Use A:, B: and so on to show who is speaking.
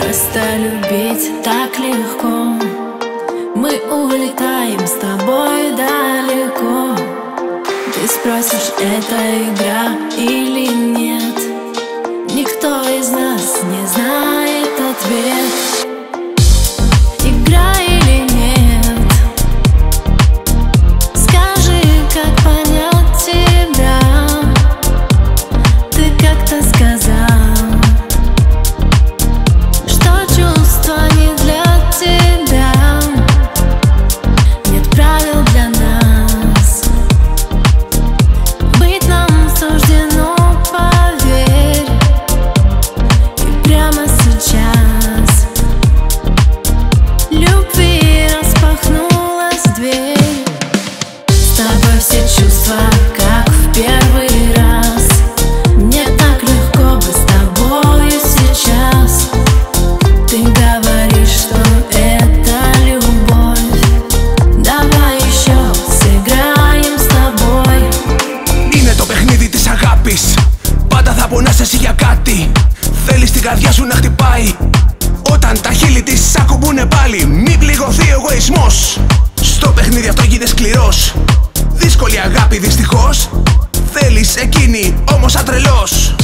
A: Просто любить так легко. Мы улетаем с тобой далеко. Ты спросишь, это игра или нет
B: εσύ για κάτι. Θέλεις την καρδιά σου να χτυπάει. Όταν τα χείλη της ακουμπούνε πάλι Μην πληγωθεί ο εγωισμός. Στο παιχνίδι αυτό γίνεται σκληρός. Δύσκολη αγάπη δυστυχώς. Θέλεις εκείνη όμως ατρελός